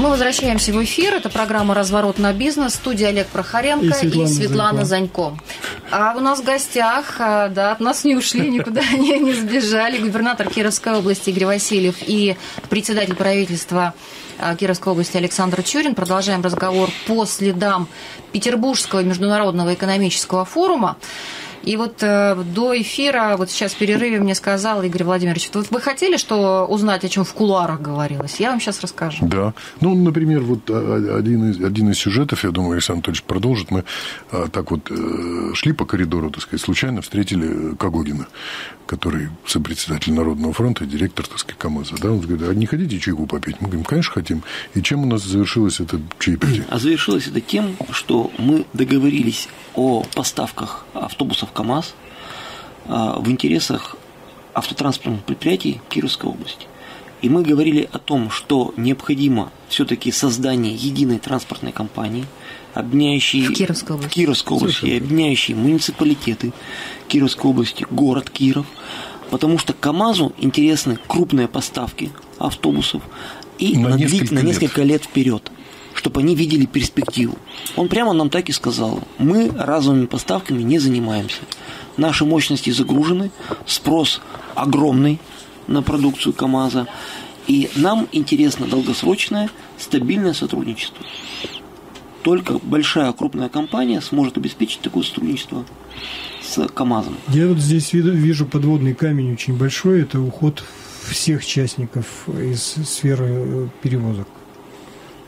Мы возвращаемся в эфир. Это программа «Разворот на бизнес». Студия Олег Прохоренко и Светлана, и Светлана Занько. Занько. А у нас в гостях, а, да, от нас не ушли, никуда не, не сбежали, губернатор Кировской области Игорь Васильев и председатель правительства а, Кировской области Александр Чурин. Продолжаем разговор по следам Петербургского международного экономического форума. И вот э, до эфира, вот сейчас в перерыве мне сказал Игорь Владимирович, вот вы хотели что узнать, о чем в кулуарах говорилось? Я вам сейчас расскажу. Да. Ну, например, вот а, один из, один из сюжетов, я думаю, Александр Анатольевич продолжит. Мы а, так вот э, шли по коридору, так сказать, случайно встретили Кагогина, который сопредседатель Народного фронта, директор, так сказать, КАМАЗа. Да? Он говорит, а не хотите чайку попить? Мы говорим, конечно, хотим. И чем у нас завершилось это чаепитие? А завершилось это тем, что мы договорились о поставках автобусов КАМАЗ а, в интересах автотранспортных предприятий Кировской области. И мы говорили о том, что необходимо все-таки создание единой транспортной компании, объединяющей в Кировской области, в Кировской области и объединяющей муниципалитеты Кировской области, город Киров, потому что КАМАЗу интересны крупные поставки автобусов и на, на, несколько, на несколько лет вперед чтобы они видели перспективу. Он прямо нам так и сказал, мы разовыми поставками не занимаемся. Наши мощности загружены, спрос огромный на продукцию КАМАЗа, и нам интересно долгосрочное, стабильное сотрудничество. Только большая крупная компания сможет обеспечить такое сотрудничество с КАМАЗом. Я вот здесь вижу подводный камень очень большой, это уход всех участников из сферы перевозок.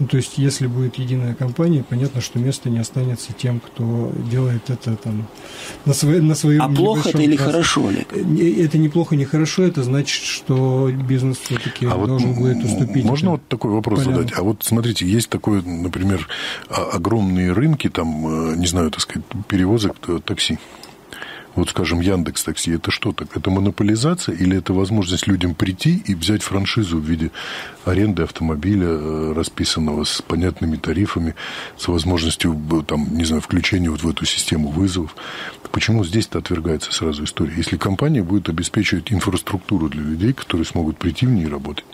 Ну, то есть, если будет единая компания, понятно, что место не останется тем, кто делает это там на, свое, на своем А плохо это или хорошо, Олег? Это неплохо, не хорошо, это значит, что бизнес все-таки а должен вот будет уступить. Можно вот такой вопрос поляну. задать? А вот смотрите, есть такое, например, огромные рынки, там, э, не знаю, так сказать, перевозок э, такси вот, скажем, Яндекс Такси, это что так? Это монополизация или это возможность людям прийти и взять франшизу в виде аренды автомобиля, э, расписанного с понятными тарифами, с возможностью, там, не знаю, включения вот в эту систему вызовов? Почему здесь-то отвергается сразу история? Если компания будет обеспечивать инфраструктуру для людей, которые смогут прийти в ней работать.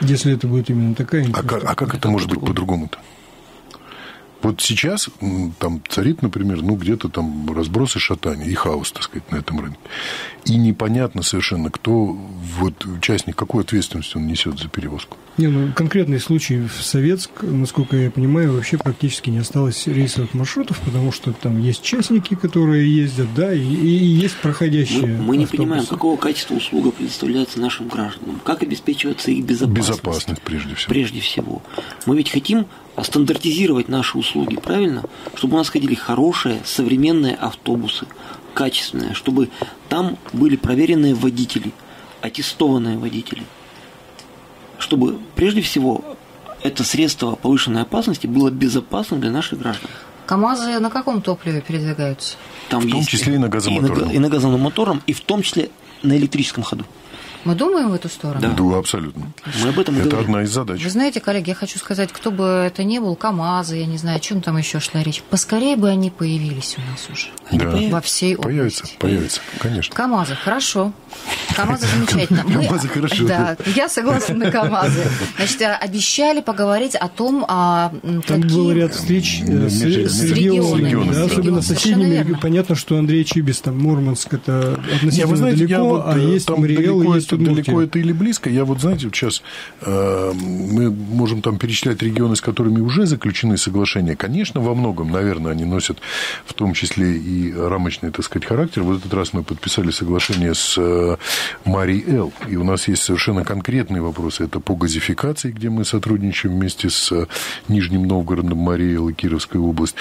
Если это будет именно такая инфраструктура. А как, а как это может быть по-другому-то? Вот сейчас там царит, например, ну, где-то там разбросы шатания и хаос, так сказать, на этом рынке. И непонятно совершенно, кто вот участник, какую ответственность он несет за перевозку. Не, ну, конкретный случай в Советск, насколько я понимаю, вообще практически не осталось рейсовых маршрутов, потому что там есть частники, которые ездят, да, и, и есть проходящие Мы, мы не понимаем, какого качества услуга предоставляется нашим гражданам, как обеспечивается их безопасность. Безопасность, прежде всего. Прежде всего. Мы ведь хотим стандартизировать наши услуги, правильно? Чтобы у нас ходили хорошие, современные автобусы, качественные, чтобы там были проверенные водители, аттестованные водители. Чтобы прежде всего это средство повышенной опасности было безопасным для наших граждан. КАМАЗы на каком топливе передвигаются? Там в том числе и на газомоторном. И на, и на газомоторном, и в том числе на электрическом ходу. Мы думаем в эту сторону? Да, да абсолютно. Мы об этом Это говорим. одна из задач. Вы знаете, коллеги, я хочу сказать, кто бы это ни был, КАМАЗы, я не знаю, о чем там еще шла речь, поскорее бы они появились у нас уже. Да. Во всей появятся, области. Появятся, конечно. КАМАЗы, хорошо. КАМАЗы замечательно. Мы, КАМАЗы хорошо. Да, я согласна на КАМАЗы. Значит, обещали поговорить о том, а, Там какие... был ряд встреч э, с, с, регионами, регионами да, особенно соседними. Понятно, что Андрей Чибис, там Мурманск, это относительно не, знаете, далеко, вот, а есть там Мариэл, есть далеко это или или близко. Я вот, знаете, вот сейчас э, мы можем там перечислять регионы, с которыми уже заключены соглашения. Конечно, во многом, наверное, они носят в том числе и рамочный, так сказать, характер. Вот этот раз мы подписали соглашение с э, Марией Эл. И у нас есть совершенно конкретные вопросы. Это по газификации, где мы сотрудничаем вместе с э, Нижним Новгородом, Марией Эл и Кировской область.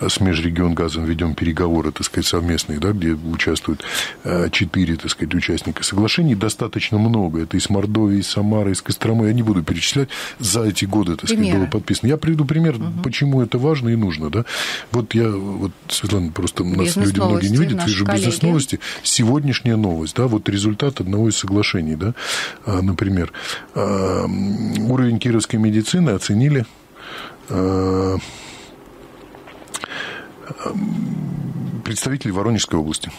С межрегион газом ведем переговоры, так сказать, совместные, да, где участвуют э, четыре, так сказать, участника соглашений. Достаточно много. Это из Мордовии, из Самары, из Костромы, я не буду перечислять, за эти годы, так сказать, было подписано. Я приведу пример, угу. почему это важно и нужно. Да? Вот я, вот, Светлана, просто нас люди многие не видят, вижу бизнес-новости. Сегодняшняя новость, да, вот результат одного из соглашений, да, а, например, а, уровень кировской медицины оценили а, представители Воронежской области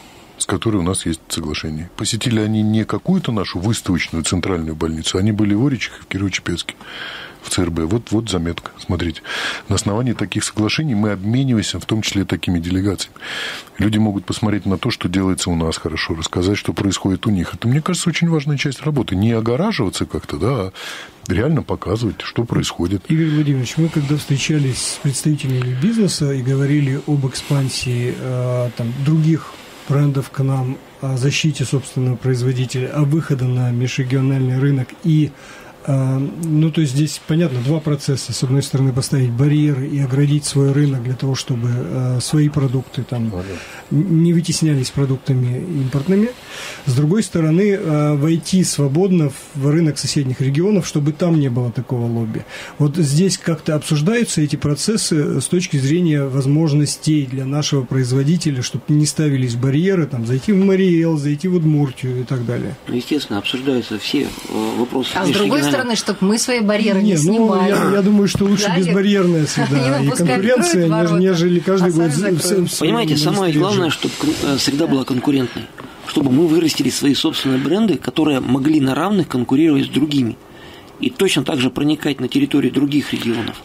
которой у нас есть соглашение. Посетили они не какую-то нашу выставочную центральную больницу, они были в Оричихе, в Кирово-Чепецке в ЦРБ. Вот, вот заметка, смотрите. На основании таких соглашений мы обмениваемся, в том числе такими делегациями. Люди могут посмотреть на то, что делается у нас хорошо, рассказать, что происходит у них. Это, мне кажется, очень важная часть работы. Не огораживаться как-то, да, а реально показывать, что происходит. Игорь Владимирович, мы когда встречались с представителями бизнеса и говорили об экспансии э, там, других брендов к нам, о защите собственного производителя, о выходе на межрегиональный рынок и ну, то есть здесь, понятно, два процесса. С одной стороны, поставить барьеры и оградить свой рынок для того, чтобы а, свои продукты там не вытеснялись продуктами импортными. С другой стороны, а, войти свободно в рынок соседних регионов, чтобы там не было такого лобби. Вот здесь как-то обсуждаются эти процессы с точки зрения возможностей для нашего производителя, чтобы не ставились барьеры, там, зайти в Мариэл, зайти в Удмуртию и так далее. Ну, естественно, обсуждаются все э, вопросы. А с другой стороны, стороны, чтобы мы свои барьеры не, не снимали. Ну, я, я думаю, что лучше да, безбарьерная среда и конкуренция, нежели каждый год... Понимаете, самое главное, чтобы э, среда была конкурентной. Чтобы мы вырастили свои собственные бренды, которые могли на равных конкурировать с другими. И точно так же проникать на территории других регионов.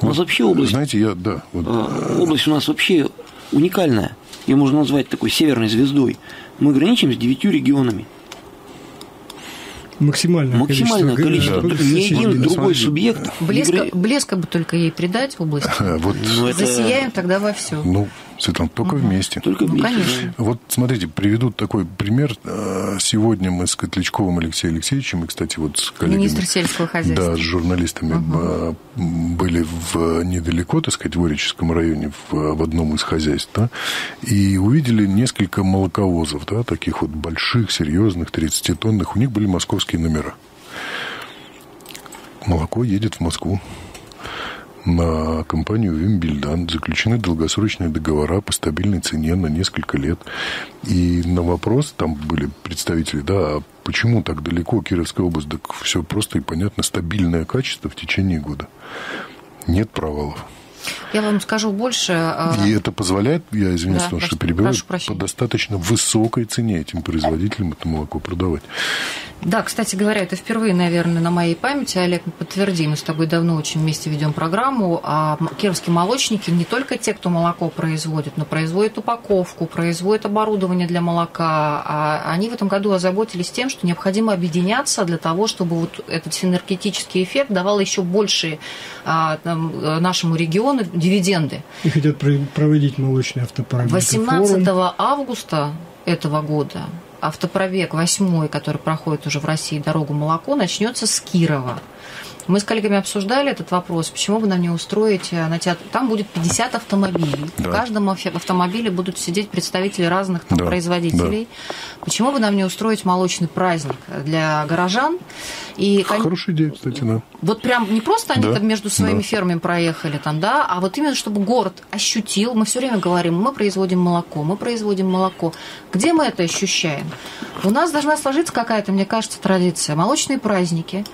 У нас вообще область... Знаете, я... Да. Вот. Э, область у нас вообще уникальная. Ее можно назвать такой северной звездой. Мы граничим с девятью регионами максимальное, максимальное количество. количество. Да. Ни один другой субъект. Блеска, блеска бы только ей придать в области. Вот. Ну, Засияем тогда во все. Ну, Светлана, только угу. вместе. Только вместе. Ну, конечно. Вот смотрите, приведут такой пример. Э, сегодня мы с Котлячковым Алексеем Алексеевичем, и, кстати, вот с коллегами... Министр сельского хозяйства. Да, с журналистами угу. были в недалеко, так сказать, в Орическом районе, в, в одном из хозяйств, да, и увидели несколько молоковозов, да, таких вот больших, серьезных, 30-тонных. У них были московские номера. Молоко едет в Москву на компанию Вимбельдан заключены долгосрочные договора по стабильной цене на несколько лет. И на вопрос, там были представители, да, а почему так далеко Кировская область? Так все просто и понятно, стабильное качество в течение года. Нет провалов. Я вам скажу больше. А, и это позволяет, я извиняюсь, да, что перебиваю, по достаточно высокой цене этим производителям это молоко продавать. Да, кстати говоря, это впервые, наверное, на моей памяти, Олег, подтверди, мы с тобой давно очень вместе ведем программу, а кировские молочники не только те, кто молоко производит, но производят упаковку, производят оборудование для молока. А они в этом году озаботились тем, что необходимо объединяться для того, чтобы вот этот синергетический эффект давал еще больше а, нашему региону дивиденды. И хотят проводить молочный автопробег. 18 августа этого года автопробег восьмой, который проходит уже в России дорогу молоко, начнется с Кирова. Мы с коллегами обсуждали этот вопрос, почему бы нам не устроить э, на театр. Там будет 50 автомобилей. Да. В каждом автомобиле будут сидеть представители разных там, да. производителей. Да. Почему бы нам не устроить молочный праздник для горожан? И, Хорошая идея, кстати, да. Вот прям не просто они да. там между своими да. фермами проехали, там, да, а вот именно чтобы город ощутил. Мы все время говорим, мы производим молоко, мы производим молоко. Где мы это ощущаем? У нас должна сложиться какая-то, мне кажется, традиция. Молочные праздники.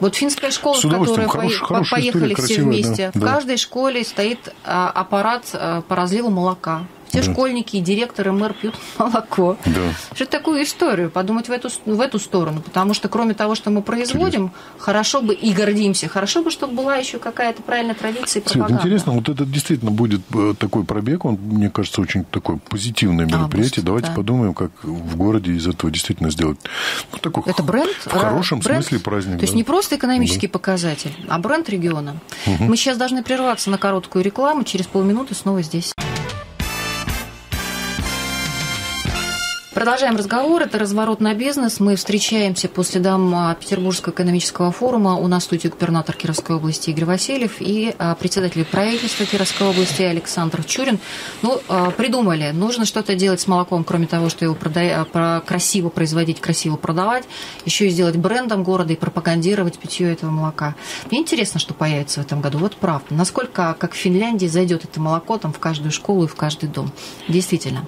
Вот финская школа, в которую Хорош, по- поехали история, все вместе, да, в да. каждой школе стоит а, аппарат а, по разливу молока. Все да. школьники и директоры мэр пьют молоко. Да. Что такую историю, подумать в эту, в эту сторону. Потому что кроме того, что мы производим, интересно. хорошо бы и гордимся, хорошо бы, чтобы была еще какая-то правильная традиция и пропаганда. интересно, вот это действительно будет э, такой пробег, он, мне кажется, очень такое позитивное мероприятие. Август, Давайте да. подумаем, как в городе из этого действительно сделать ну, такой это бренд, в хорошем бренд, смысле праздник. То есть не просто экономический да. показатель, а бренд региона. Угу. Мы сейчас должны прерваться на короткую рекламу, через полминуты снова здесь. Продолжаем разговор. Это «Разворот на бизнес». Мы встречаемся по следам а, Петербургского экономического форума. У нас в студии губернатор Кировской области Игорь Васильев и а, председатель правительства Кировской области Александр Чурин. Ну, а, придумали. Нужно что-то делать с молоком, кроме того, что его прода... красиво производить, красиво продавать. Еще и сделать брендом города и пропагандировать питье этого молока. Мне интересно, что появится в этом году. Вот правда. Насколько, как в Финляндии, зайдет это молоко там в каждую школу и в каждый дом. Действительно.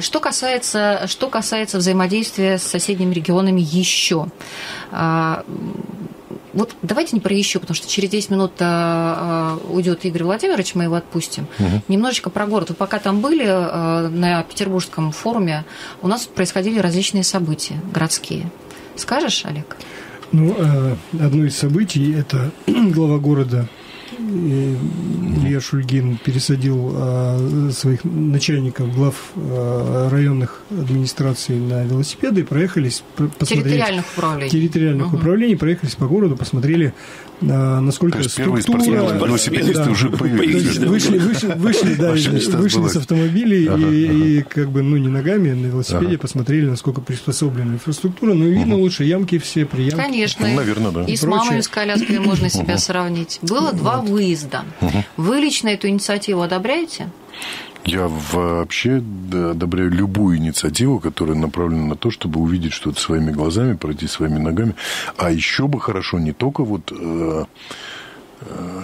Что касается что касается взаимодействия с соседними регионами еще. А, вот давайте не про еще, потому что через 10 минут а, а, уйдет Игорь Владимирович, мы его отпустим. Угу. Немножечко про город. Вы пока там были на Петербургском форуме, у нас происходили различные события городские. Скажешь, Олег? Ну, э, одно из событий – это глава города Илья Шульгин пересадил а, своих начальников, глав а, районных администраций на велосипеды и проехались посмотреть... Территориальных управлений. Территориальных угу. управлений, проехались по городу, посмотрели, а, насколько То структура... Первые велосипедисты да, уже появились. Вышли, вышли, вышли, да, вышли с автомобилей ага, и, ага. и как бы, ну, не ногами, на велосипеде ага. посмотрели, насколько приспособлена инфраструктура. Но видно угу. лучше ямки все, приямки. Конечно. Ну, наверное, да. И с мамой с коляской можно себя сравнить. Было два выезда. Вы лично эту инициативу одобряете? Я вообще одобряю любую инициативу, которая направлена на то, чтобы увидеть что-то своими глазами, пройти своими ногами. А еще бы хорошо не только вот э,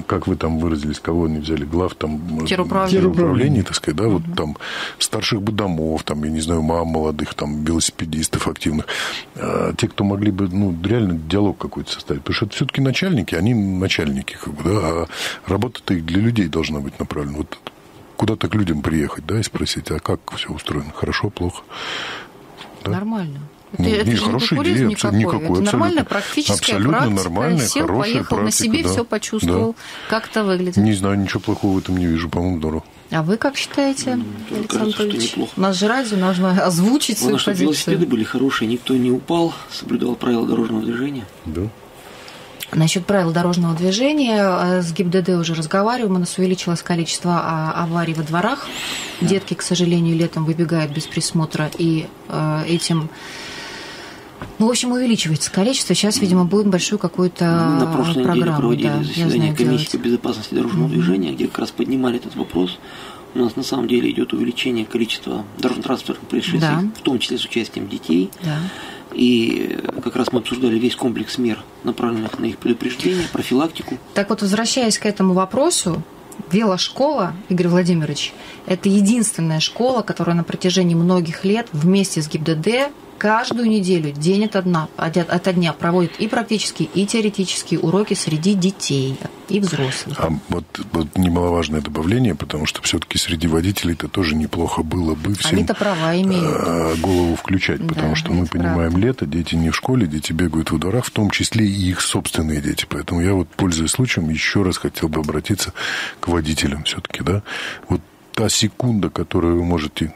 как вы там выразились, кого они взяли, глав там теруправления, так сказать, да, вот там старших бы домов, там, я не знаю, мам молодых, там, велосипедистов активных, э, те, кто могли бы, ну, реально диалог какой-то составить, потому что это все-таки начальники, они начальники, как бы, да, а работа-то для людей должна быть направлена. Вот куда-то к людям приехать, да, и спросить, а как все устроено, хорошо, плохо? Да? Нормально. Это, ну, это не хорошая идея, никакой. никакой это нормальная практическая абсолютно практика. нормальная, Сел, хорошая поехал практика, на себе, да, все почувствовал, да. как это выглядит. Не знаю, ничего плохого в этом не вижу, по-моему, здорово. А вы как считаете, ну, Александр Анатольевич? Нас же радио, нужно озвучить свою позицию. велосипеды были хорошие, никто не упал, соблюдал правила дорожного движения. Да. Насчет правил дорожного движения э, с ГИБДД уже разговариваем. У нас увеличилось количество а, аварий во дворах. Детки, к сожалению, летом выбегают без присмотра, и э, этим ну, в общем, увеличивается количество. Сейчас, видимо, будет большую какую-то На прошлой программу. неделе проводили да, заседание комиссии по безопасности дорожного mm-hmm. движения, где как раз поднимали этот вопрос. У нас на самом деле идет увеличение количества дорожно-транспортных происшествий, да. в том числе с участием детей. Да. И как раз мы обсуждали весь комплекс мер, направленных на их предупреждение, профилактику. Так вот, возвращаясь к этому вопросу, Велошкола, Игорь Владимирович, это единственная школа, которая на протяжении многих лет вместе с ГИБДД каждую неделю, день ото дня, ото дня проводит и практические, и теоретические уроки среди детей и взрослых. А вот, вот немаловажное добавление, потому что все-таки среди водителей это тоже неплохо было бы всем Они-то права имеют. А, голову включать, потому да, что мы понимаем правда. лето, дети не в школе, дети бегают во дворах, в том числе и их собственные дети. Поэтому я вот, пользуясь случаем, еще раз хотел бы обратиться к водителям все-таки, да. Вот та секунда, которую вы можете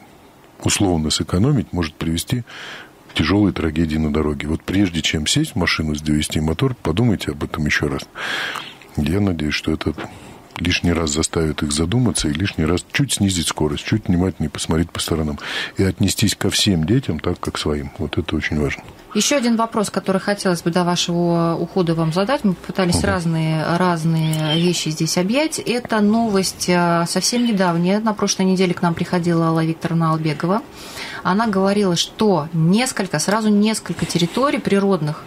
условно сэкономить, может привести тяжелой трагедии на дороге. Вот прежде чем сесть в машину, завести мотор, подумайте об этом еще раз. Я надеюсь, что это лишний раз заставит их задуматься и лишний раз чуть снизить скорость, чуть внимательнее посмотреть по сторонам и отнестись ко всем детям так, как своим. Вот это очень важно. Еще один вопрос, который хотелось бы до вашего ухода вам задать. Мы пытались угу. разные, разные вещи здесь объять. Это новость э, совсем недавняя. На прошлой неделе к нам приходила Алла Викторовна Албегова. Она говорила, что несколько, сразу несколько территорий природных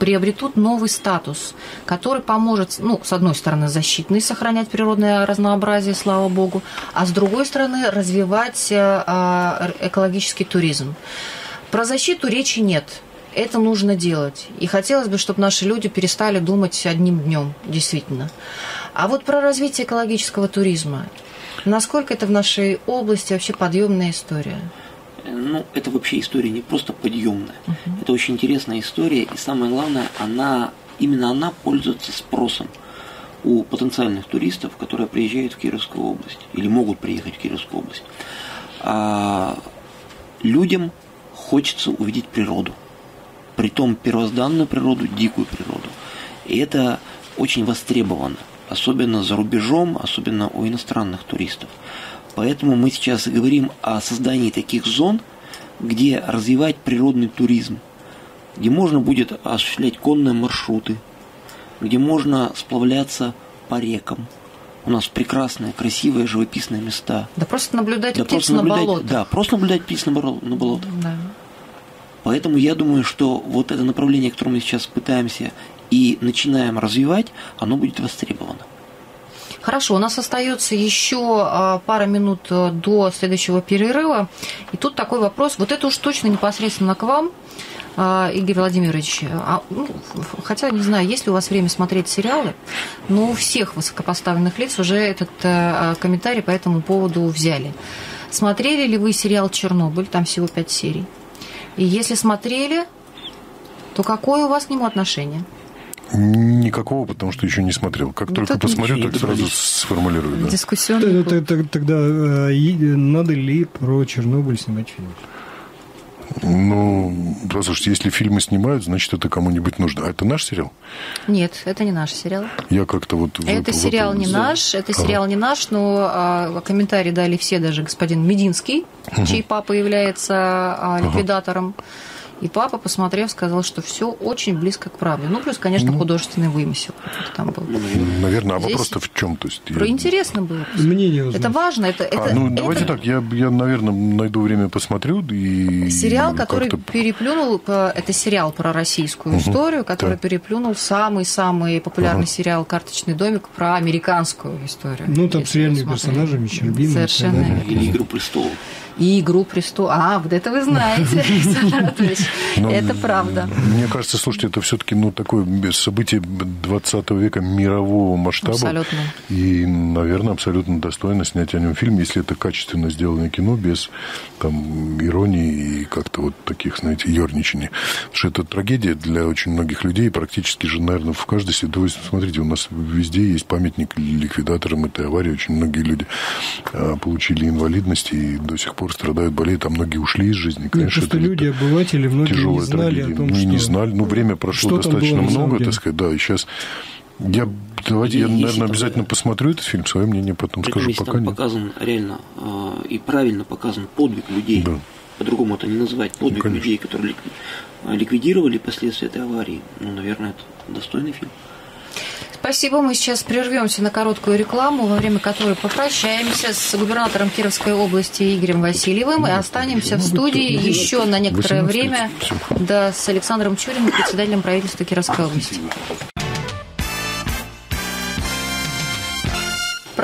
приобретут новый статус, который поможет, ну, с одной стороны, защитный, сохранять природное разнообразие, слава богу, а с другой стороны, развивать э, а, экологический туризм. Про защиту речи нет это нужно делать. И хотелось бы, чтобы наши люди перестали думать одним днем, действительно. А вот про развитие экологического туризма. Насколько это в нашей области вообще подъемная история? Ну, это вообще история не просто подъемная. Uh-huh. Это очень интересная история. И самое главное, она, именно она пользуется спросом у потенциальных туристов, которые приезжают в Кировскую область или могут приехать в Кировскую область. А людям хочется увидеть природу притом первозданную природу, дикую природу. И это очень востребовано, особенно за рубежом, особенно у иностранных туристов. Поэтому мы сейчас говорим о создании таких зон, где развивать природный туризм, где можно будет осуществлять конные маршруты, где можно сплавляться по рекам. У нас прекрасные, красивые, живописные места. Да просто наблюдать да птиц просто наблюдать, на болотах. Да, просто наблюдать птиц на, на болотах. Да. Поэтому я думаю, что вот это направление, которое мы сейчас пытаемся и начинаем развивать, оно будет востребовано. Хорошо, у нас остается еще а, пара минут э, до следующего перерыва. И тут такой вопрос. Вот это уж точно непосредственно к вам. а, Игорь Владимирович, а, ну, хотя не знаю, есть ли у вас время смотреть сериалы, но у всех высокопоставленных лиц уже этот а, комментарий по этому поводу взяли. Смотрели ли вы сериал «Чернобыль»? Там всего пять серий. И если смотрели, то какое у вас к нему отношение? Никакого, потому что еще не смотрел. Как ну, только посмотрю, так сразу сформулирую. Да. Дискуссионный. Тогда, тогда э, надо ли про Чернобыль снимать фильм? Ну, послушайте, если фильмы снимают, значит, это кому-нибудь нужно. А это наш сериал? Нет, это не наш сериал. Я как-то вот... Это вот, сериал вот, не наш, это ага. сериал не наш, но а, комментарии дали все, даже господин Мединский, угу. чей папа является а, ликвидатором. Ага. И папа, посмотрев, сказал, что все очень близко к правде. Ну, плюс, конечно, ну, художественный вымысел там был. Ну, наверное, а вопрос-то в чем? То есть, про я... интересно было. Мнение узнать. Это важно. Это, это, а, ну, это... давайте так, я, я, наверное, найду время, посмотрю. И сериал, который переплюнул, это сериал про российскую угу, историю, который да. переплюнул самый-самый популярный угу. сериал «Карточный домик» про американскую историю. Ну, там с реальными персонажами, Щербиной. Совершенно. Или «Игру престолов» и «Игру престолов». А, вот это вы знаете, ну, Это правда. Мне кажется, слушайте, это все-таки ну, такое событие 20 века мирового масштаба. Абсолютно. И, наверное, абсолютно достойно снять о нем фильм, если это качественно сделанное кино, без там, иронии и как-то вот таких, знаете, ерничаний. Потому что это трагедия для очень многих людей, практически же, наверное, в каждой ситуации. Смотрите, у нас везде есть памятник ликвидаторам этой аварии. Очень многие люди а, получили инвалидность и до сих пор страдают, болеют, а многие ушли из жизни. Конечно, Нет, просто люди, обыватели, многие не знали трагедия. о том, ну, что... не знали. Ну, время прошло достаточно много, так сказать, да, и сейчас... Я, давайте, я, наверное, обязательно там, посмотрю этот фильм, свое мнение потом скажу, пока там нет. показан реально э, и правильно показан подвиг людей. Да. По-другому это не называть. Подвиг ну, людей, которые ликвидировали последствия этой аварии. Ну, наверное, это достойный фильм. Спасибо. Мы сейчас прервемся на короткую рекламу, во время которой попрощаемся с губернатором Кировской области Игорем Васильевым и останемся в студии еще на некоторое время да, с Александром Чуриным, председателем правительства Кировской области.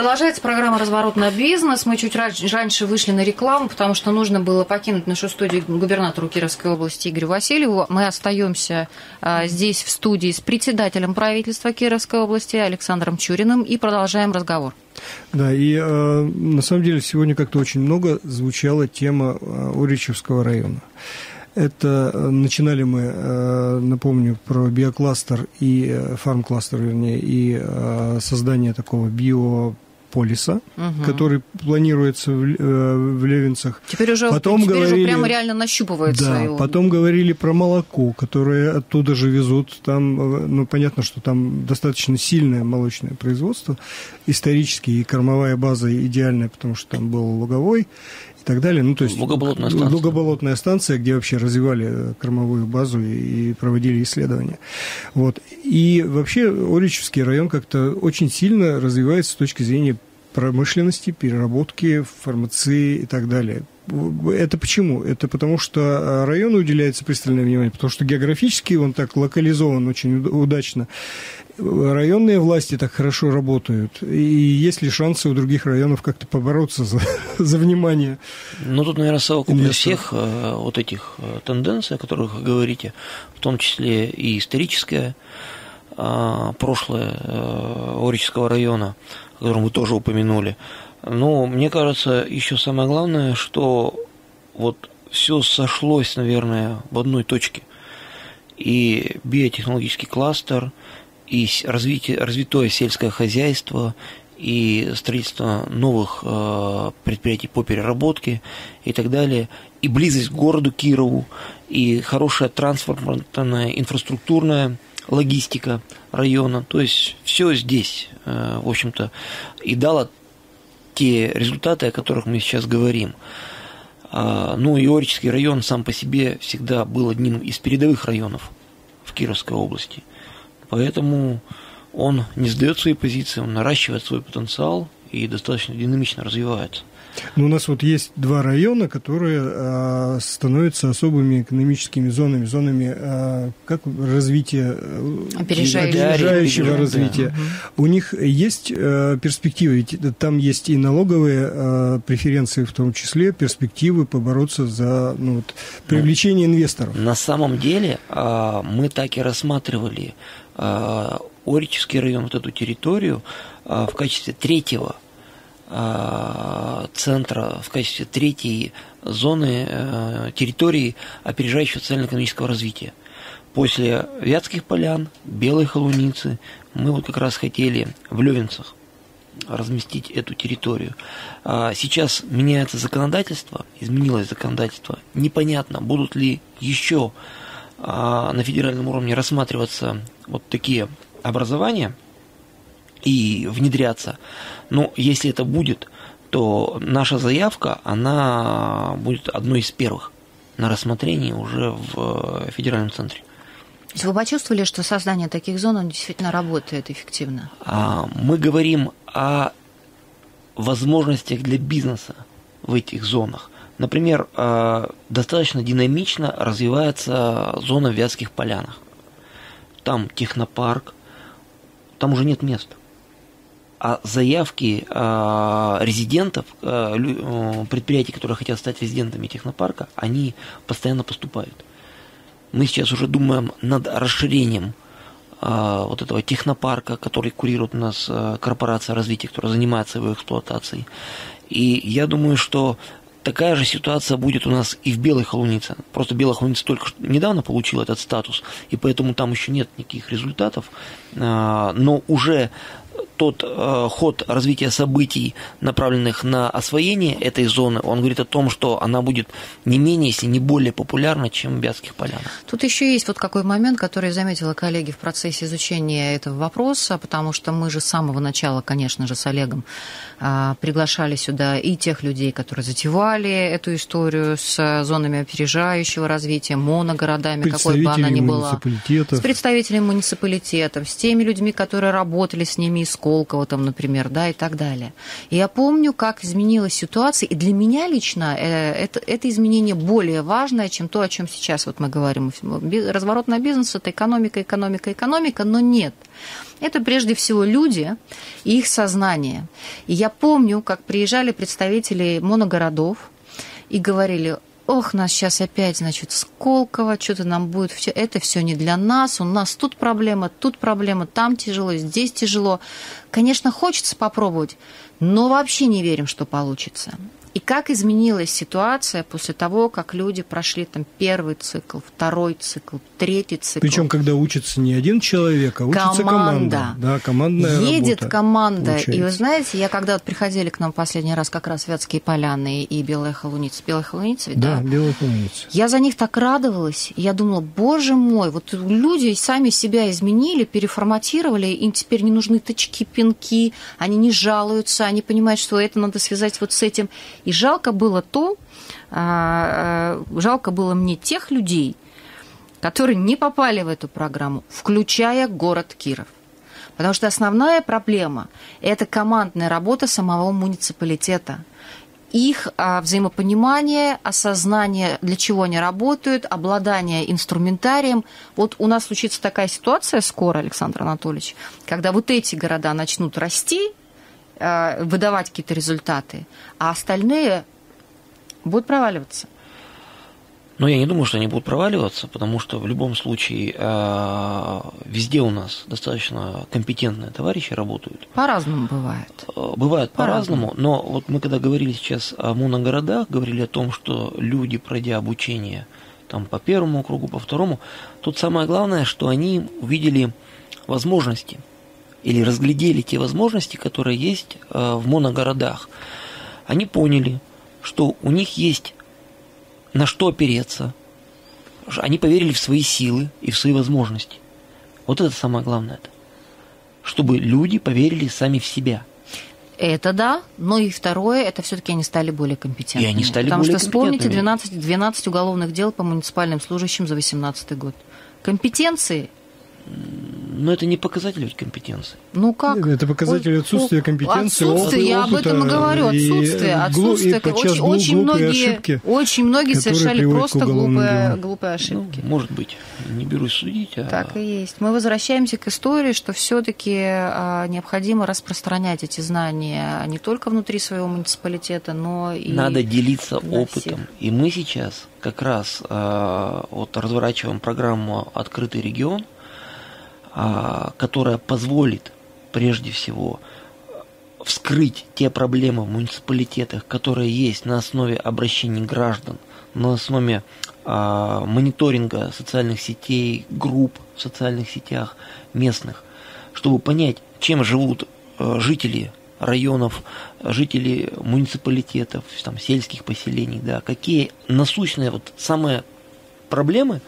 Продолжается программа «Разворот на бизнес». Мы чуть раньше вышли на рекламу, потому что нужно было покинуть нашу студию губернатору Кировской области Игорю Васильеву. Мы остаемся а, здесь в студии с председателем правительства Кировской области Александром Чуриным и продолжаем разговор. Да, и э, на самом деле сегодня как-то очень много звучала тема э, Уричевского района. Это начинали мы, напомню, про биокластер и э, фармкластер, вернее, и создание такого био полиса, угу. который планируется в, в Левинцах. Теперь уже, потом теперь говорили, уже прямо реально нащупывается. Да, его. потом говорили про молоко, которое оттуда же везут. Там, ну, понятно, что там достаточно сильное молочное производство, исторически, и кормовая база идеальная, потому что там был луговой и так далее. Ну, то есть Лугоболотная станция. Лугоболотная станция, где вообще развивали э, кормовую базу и проводили исследования. Вот. И вообще Оричевский район как-то очень сильно развивается с точки зрения промышленности, переработки, фармации и так далее. Это почему? Это потому, что э, району уделяется пристальное внимание, потому что географически он так локализован очень удачно районные власти так хорошо работают, и есть ли шансы у других районов как-то побороться за, за внимание? Ну, тут, наверное, совокупность всех э, вот этих э, тенденций, о которых вы говорите, в том числе и историческое э, прошлое Орического района, о котором вы тоже упомянули. Но мне кажется, еще самое главное, что вот все сошлось, наверное, в одной точке. И биотехнологический кластер – и развитие, развитое сельское хозяйство, и строительство новых э, предприятий по переработке и так далее, и близость к городу Кирову, и хорошая транспортная, инфраструктурная логистика района. То есть все здесь, э, в общем-то, и дало те результаты, о которых мы сейчас говорим. А, ну, Иорический район сам по себе всегда был одним из передовых районов в Кировской области – Поэтому он не сдает свои позиции, он наращивает свой потенциал и достаточно динамично развивается. Ну, у нас вот есть два района, которые а, становятся особыми экономическими зонами, зонами а, как развития э, опережающего, опережающего развития. Да. У них есть а, перспективы, ведь там есть и налоговые а, преференции, в том числе перспективы побороться за ну, вот, привлечение ну, инвесторов. На самом деле а, мы так и рассматривали а, Орический район, вот эту территорию, а, в качестве третьего центра, в качестве третьей зоны а, территории опережающего социально-экономического развития. После Вятских полян, Белой Холуницы мы вот как раз хотели в Левинцах разместить эту территорию. Сейчас меняется законодательство, изменилось законодательство. Непонятно, будут ли еще на федеральном уровне рассматриваться вот такие образования и внедряться. Но если это будет, то наша заявка, она будет одной из первых на рассмотрении уже в федеральном центре. То есть вы почувствовали, что создание таких зон действительно работает эффективно? А, мы говорим о возможностях для бизнеса в этих зонах. Например, а, достаточно динамично развивается зона в Вятских полянах. Там технопарк, там уже нет мест. А заявки э, резидентов, э, предприятий, которые хотят стать резидентами технопарка, они постоянно поступают. Мы сейчас уже думаем над расширением э, вот этого технопарка, который курирует у нас э, корпорация развития, которая занимается его эксплуатацией. И я думаю, что Такая же ситуация будет у нас и в Белой Холунице. Просто Белая Холуница только недавно получила этот статус, и поэтому там еще нет никаких результатов. Но уже тот э, ход развития событий, направленных на освоение этой зоны, он говорит о том, что она будет не менее, если не более популярна, чем в Бятских полянах. Тут еще есть вот какой момент, который я заметила коллеги в процессе изучения этого вопроса, потому что мы же с самого начала, конечно же, с Олегом э, приглашали сюда и тех людей, которые затевали эту историю с зонами опережающего развития, моногородами, какой бы она ни была, с представителями муниципалитетов, с теми людьми, которые работали с ними из Сколково, там, например, да, и так далее. И я помню, как изменилась ситуация, и для меня лично э, это, это изменение более важное, чем то, о чем сейчас вот мы говорим. Разворот на бизнес – это экономика, экономика, экономика, но нет. Это прежде всего люди и их сознание. И я помню, как приезжали представители моногородов и говорили, ох, нас сейчас опять, значит, Сколково, что-то нам будет, это все не для нас, у нас тут проблема, тут проблема, там тяжело, здесь тяжело. Конечно, хочется попробовать, но вообще не верим, что получится. И как изменилась ситуация после того, как люди прошли там первый цикл, второй цикл, третий цикл. Причем, когда учится не один человек, а учится команда. команда. Да, командная Едет работа команда. Получается. И вы знаете, я когда вот приходили к нам последний раз как раз Вятские поляны и Белая холуница. Белая холуница ведь, да? Да, Белая холуница. Я за них так радовалась. Я думала, боже мой, вот люди сами себя изменили, переформатировали, им теперь не нужны тычки, пинки, они не жалуются, они понимают, что это надо связать вот с этим. И жалко было то, а, а, жалко было мне тех людей, которые не попали в эту программу, включая город Киров. Потому что основная проблема – это командная работа самого муниципалитета. Их а, взаимопонимание, осознание, для чего они работают, обладание инструментарием. Вот у нас случится такая ситуация скоро, Александр Анатольевич, когда вот эти города начнут расти, выдавать какие-то результаты, а остальные будут проваливаться. Но я не думаю, что они будут проваливаться, потому что в любом случае э, везде у нас достаточно компетентные товарищи работают. По-разному бывает. Э, бывает по-разному, по но вот мы когда говорили сейчас о моногородах, говорили о том, что люди, пройдя обучение там, по первому кругу, по второму, тут самое главное, что они увидели возможности – или разглядели те возможности, которые есть э, в моногородах, они поняли, что у них есть на что опереться. Они поверили в свои силы и в свои возможности. Вот это самое главное. -то. Чтобы люди поверили сами в себя. Это да, но и второе, это все-таки они стали более компетентными. И они стали Потому более что вспомните 12, 12 уголовных дел по муниципальным служащим за 2018 год. Компетенции Но это не показатель ведь компетенции. Ну как? Это показатель отсутствия компетенции, отсутствие, я об этом и говорю, отсутствие, отсутствие. И очень, очень многие, ошибки, очень многие совершали просто глупые, глупые ошибки. Ну, может быть, не берусь судить. А... Так и есть. Мы возвращаемся к истории, что все-таки а, необходимо распространять эти знания не только внутри своего муниципалитета, но и надо делиться опытом. Всех. И мы сейчас как раз а, вот разворачиваем программу "Открытый регион", которая позволит прежде всего вскрыть те проблемы в муниципалитетах, которые есть на основе обращений граждан, на основе а, мониторинга социальных сетей, групп в социальных сетях местных, чтобы понять, чем живут а, жители районов, жители муниципалитетов, там, сельских поселений, да, какие насущные вот самые проблемы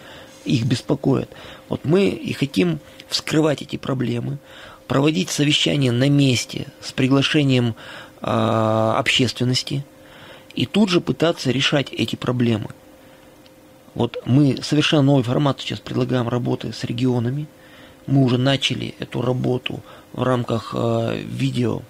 их беспокоят. Вот мы и хотим вскрывать эти проблемы, проводить совещания на месте с приглашением э, общественности и тут же пытаться решать эти проблемы. Вот мы совершенно новый формат сейчас предлагаем работы с регионами. Мы уже начали эту работу в рамках э, видео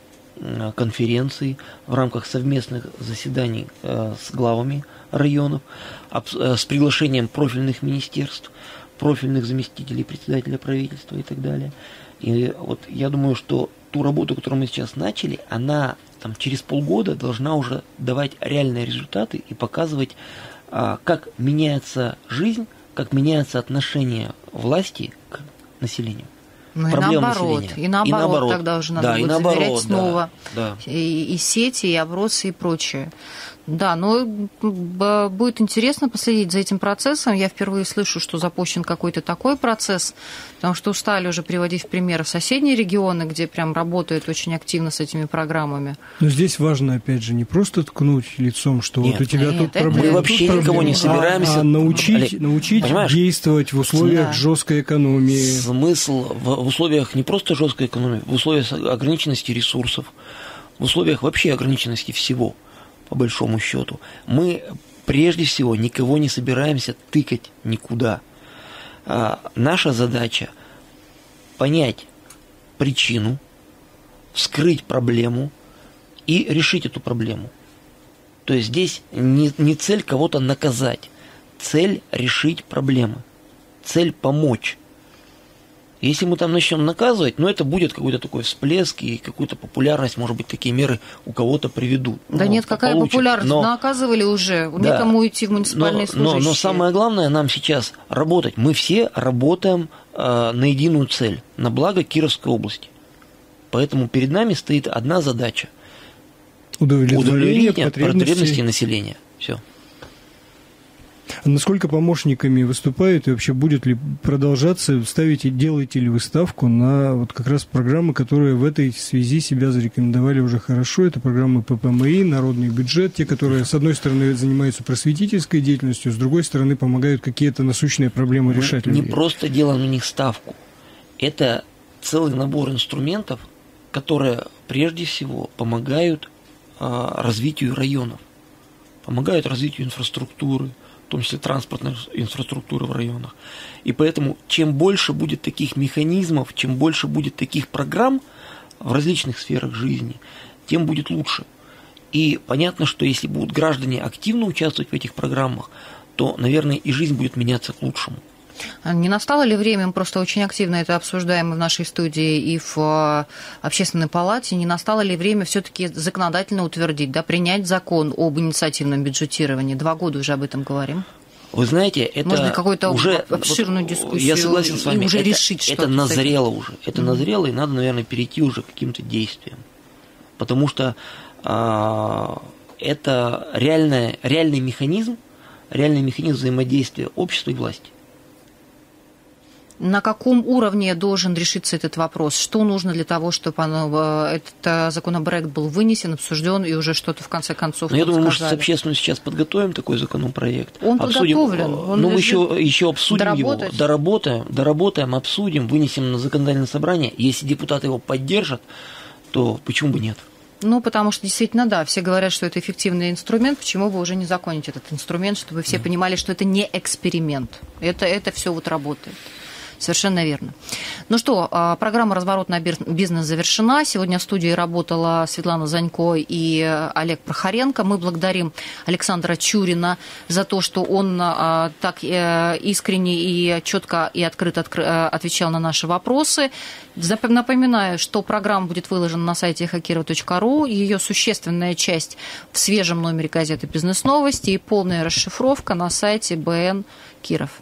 конференций, в рамках совместных заседаний э, с главами районов, э, с приглашением профильных министерств, профильных заместителей председателя правительства и так далее. И вот я думаю, что ту работу, которую мы сейчас начали, она там, через полгода должна уже давать реальные результаты и показывать, а, как меняется жизнь, как меняется отношение власти к населению. Ну и наоборот, населения. и наоборот, и наоборот, тогда уже надо да, будет наоборот, заверять снова да, да. И, и сети, и опросы, и прочее. Да, но будет интересно последить за этим процессом. Я впервые слышу, что запущен какой-то такой процесс, потому что устали уже приводить в пример соседние регионы, где прям работают очень активно с этими программами. Но здесь важно, опять же, не просто ткнуть лицом, что нет, вот у тебя нет, тут проблемы. Мы вообще тут никого не собираемся. А, а научить, научить действовать в условиях да. жесткой экономии. Смысл в, в условиях не просто жесткой экономии, в условиях ограниченности ресурсов, в условиях вообще ограниченности всего – по большому счету. Мы прежде всего никого не собираемся тыкать никуда. А, наша задача понять причину, вскрыть проблему и решить эту проблему. То есть здесь не, не цель кого-то наказать, цель решить проблемы, цель помочь. Если мы там начнем наказывать, ну это будет какой-то такой всплеск и какую-то популярность, может быть, такие меры у кого-то приведут. Да ну, нет, какая получит. популярность? Но, Наказывали уже, да, некому идти в муниципальные но, служащие. Но, но самое главное нам сейчас работать. Мы все работаем э, на единую цель, на благо Кировской области. Поэтому перед нами стоит одна задача. Удовлетворение, Удовлетворение потребностей. потребностей населения. Все. А насколько помощниками выступают и вообще будет ли продолжаться, ставите, делаете ли вы ставку на вот как раз программы, которые в этой связи себя зарекомендовали уже хорошо? Это программы ППМИ, народный бюджет, те, которые, с одной стороны, занимаются просветительской деятельностью, с другой стороны, помогают какие-то насущные проблемы Мы решать. Не просто делаем на них ставку. Это целый набор инструментов, которые прежде всего помогают а, развитию районов, помогают развитию инфраструктуры, том числе транспортной инфраструктуры в районах. И поэтому чем больше будет таких механизмов, чем больше будет таких программ в различных сферах жизни, тем будет лучше. И понятно, что если будут граждане активно участвовать в этих программах, то, наверное, и жизнь будет меняться к лучшему. А не настало ли время, мы просто очень активно это обсуждаем в нашей студии и в э, общественной палате, не настало ли время все-таки законодательно утвердить, да, принять закон об инициативном бюджетировании? Два года уже об этом говорим. Вы знаете, это Может какую-то уже обширную дискуссию я согласен с вами, уже это, решить, что это назрело уже, это mm-hmm. назрело, и надо, наверное, перейти уже к каким-то действиям, потому что а, это реальная, реальный механизм, реальный механизм взаимодействия общества и власти. На каком уровне должен решиться этот вопрос? Что нужно для того, чтобы оно, э, этот э, законопроект был вынесен, обсужден и уже что-то в конце концов Ну, я думаю, сказали. мы с общественностью сейчас подготовим такой законопроект. Он обсудим, подготовлен. Он ну, мы еще, еще обсудим доработать. его, доработаем, доработаем, обсудим, вынесем на законодательное собрание. Если депутаты его поддержат, то почему бы нет? Ну, потому что действительно, да, все говорят, что это эффективный инструмент, почему бы уже не законить этот инструмент, чтобы все понимали, что это не эксперимент. Это, это все вот работает. Совершенно верно. Ну что, а, программа «Разворот на бизнес» завершена. Сегодня в студии работала Светлана Занько и Олег Прохоренко. Мы благодарим Александра Чурина за то, что он а, так э, искренне и четко и открыто э, отвечал на наши вопросы. Напоминаю, что программа будет выложена на сайте хакира.ру. Ее существенная часть в свежем номере газеты «Бизнес-новости» и полная расшифровка на сайте БН Киров.